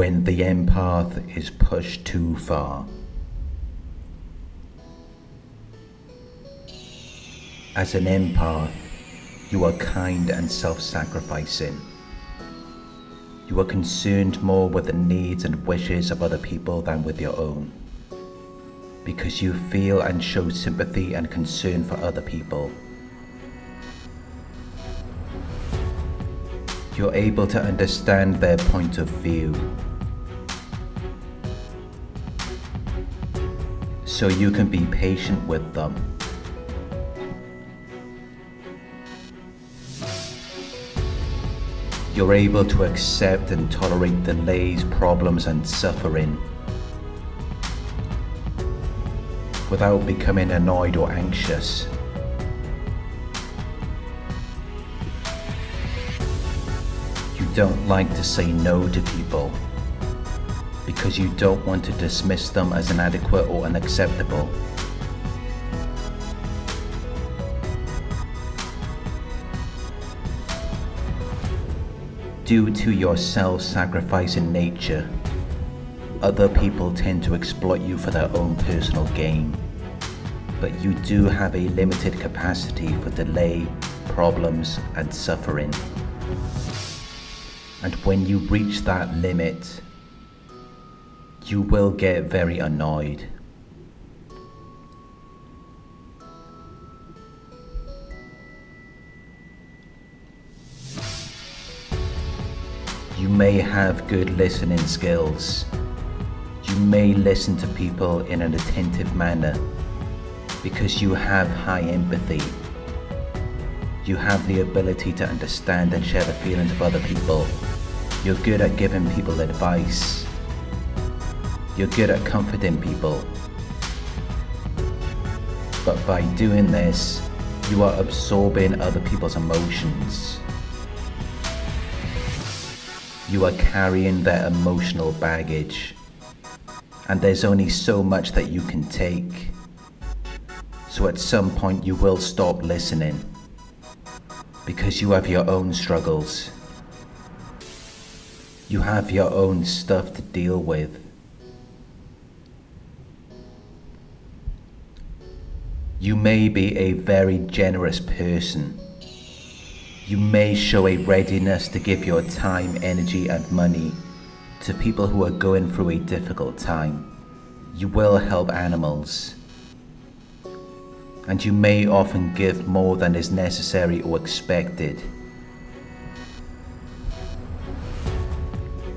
when the empath is pushed too far. As an empath, you are kind and self sacrificing. You are concerned more with the needs and wishes of other people than with your own. Because you feel and show sympathy and concern for other people. You're able to understand their point of view. So you can be patient with them. You're able to accept and tolerate delays, problems, and suffering without becoming annoyed or anxious. You don't like to say no to people because you don't want to dismiss them as inadequate or unacceptable. Due to your self-sacrificing nature, other people tend to exploit you for their own personal gain. But you do have a limited capacity for delay, problems, and suffering. And when you reach that limit, you will get very annoyed. You may have good listening skills. You may listen to people in an attentive manner because you have high empathy. You have the ability to understand and share the feelings of other people. You're good at giving people advice. You're good at comforting people. But by doing this, you are absorbing other people's emotions. You are carrying their emotional baggage. And there's only so much that you can take. So at some point you will stop listening. Because you have your own struggles. You have your own stuff to deal with. You may be a very generous person. You may show a readiness to give your time, energy, and money to people who are going through a difficult time. You will help animals. And you may often give more than is necessary or expected.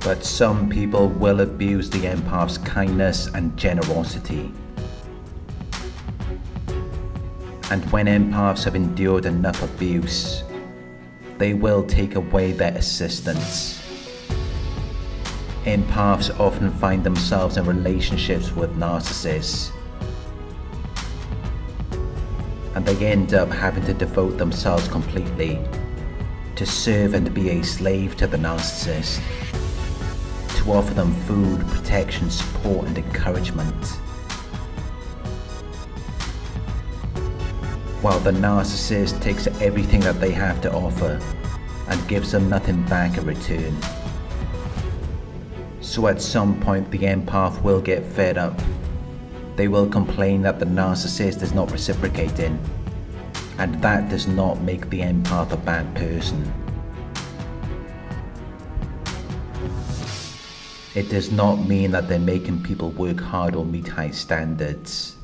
But some people will abuse the empath's kindness and generosity. And when empaths have endured enough abuse, they will take away their assistance. Empaths often find themselves in relationships with narcissists. And they end up having to devote themselves completely to serve and be a slave to the narcissist, to offer them food, protection, support, and encouragement. While the narcissist takes everything that they have to offer and gives them nothing back in return. So at some point the empath will get fed up. They will complain that the narcissist is not reciprocating and that does not make the empath a bad person. It does not mean that they're making people work hard or meet high standards.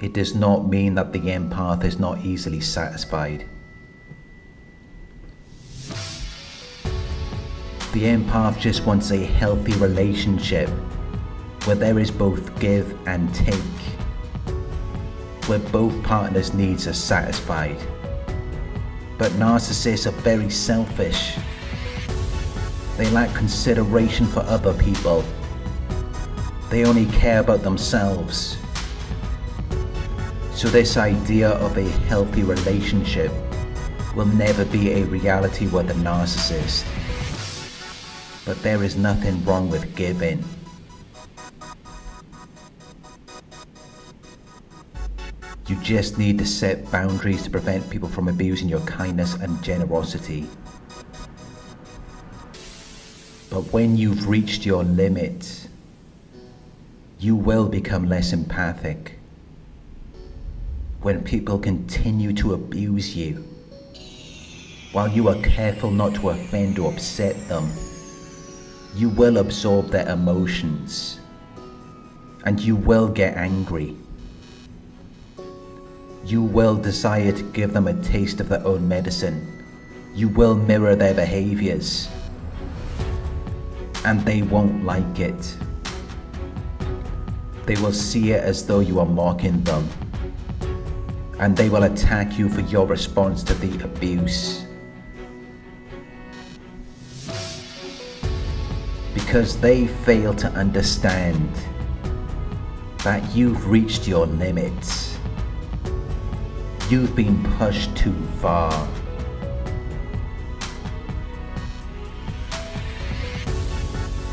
It does not mean that the empath is not easily satisfied. The empath just wants a healthy relationship where there is both give and take, where both partners' needs are satisfied. But narcissists are very selfish. They lack consideration for other people. They only care about themselves. So this idea of a healthy relationship will never be a reality with a narcissist. But there is nothing wrong with giving. You just need to set boundaries to prevent people from abusing your kindness and generosity. But when you've reached your limit, you will become less empathic. When people continue to abuse you, while you are careful not to offend or upset them, you will absorb their emotions and you will get angry. You will desire to give them a taste of their own medicine. You will mirror their behaviors and they won't like it. They will see it as though you are mocking them, and they will attack you for your response to the abuse. Because they fail to understand that you've reached your limits. You've been pushed too far.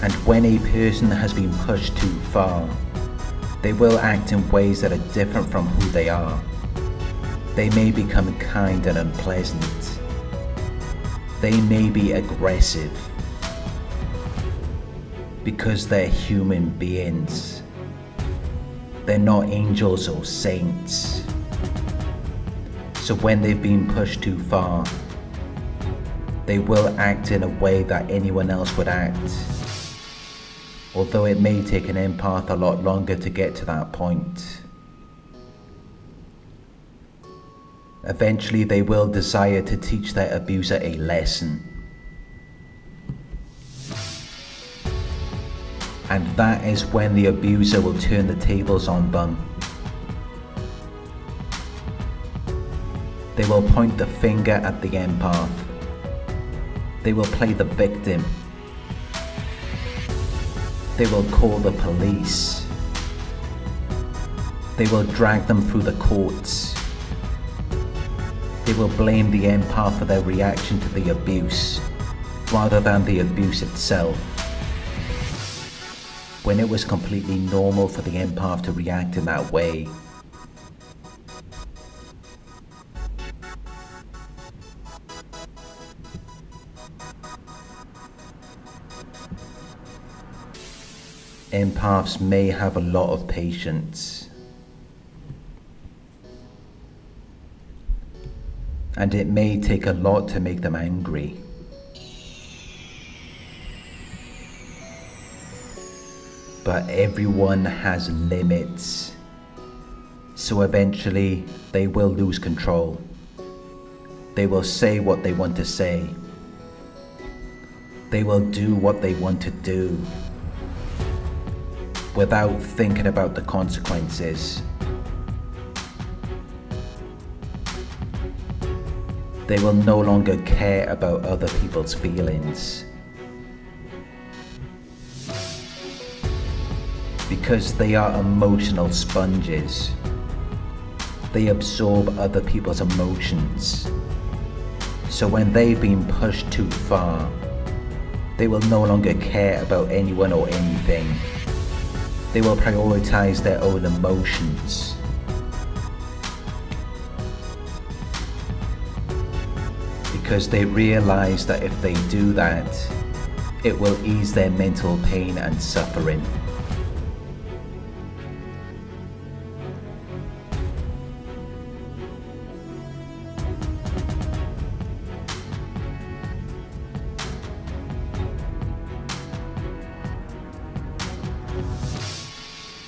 And when a person has been pushed too far, they will act in ways that are different from who they are. They may become kind and unpleasant. They may be aggressive because they're human beings. They're not angels or saints. So when they've been pushed too far, they will act in a way that anyone else would act although it may take an empath a lot longer to get to that point. Eventually, they will desire to teach their abuser a lesson. And that is when the abuser will turn the tables on them. They will point the finger at the empath. They will play the victim they will call the police. They will drag them through the courts. They will blame the empath for their reaction to the abuse, rather than the abuse itself. When it was completely normal for the empath to react in that way, empaths may have a lot of patience. And it may take a lot to make them angry. But everyone has limits. So eventually they will lose control. They will say what they want to say. They will do what they want to do without thinking about the consequences. They will no longer care about other people's feelings. Because they are emotional sponges. They absorb other people's emotions. So when they've been pushed too far, they will no longer care about anyone or anything. They will prioritize their own emotions. Because they realize that if they do that, it will ease their mental pain and suffering.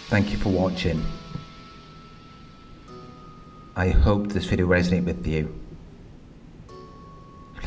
Thank you for watching. I hope this video resonated with you.